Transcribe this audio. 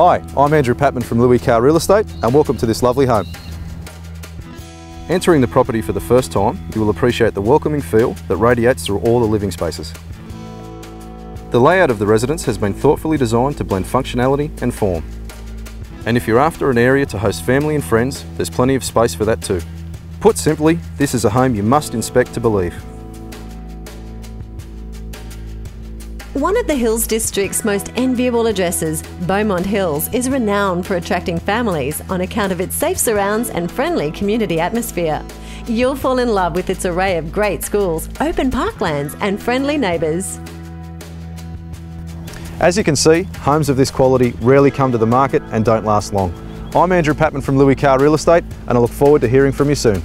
Hi, I'm Andrew Patman from Louis Carr Real Estate and welcome to this lovely home. Entering the property for the first time, you will appreciate the welcoming feel that radiates through all the living spaces. The layout of the residence has been thoughtfully designed to blend functionality and form. And if you're after an area to host family and friends, there's plenty of space for that too. Put simply, this is a home you must inspect to believe. One of the Hills District's most enviable addresses, Beaumont Hills, is renowned for attracting families on account of its safe surrounds and friendly community atmosphere. You'll fall in love with its array of great schools, open parklands, and friendly neighbours. As you can see, homes of this quality rarely come to the market and don't last long. I'm Andrew Patman from Louis Carr Real Estate and I look forward to hearing from you soon.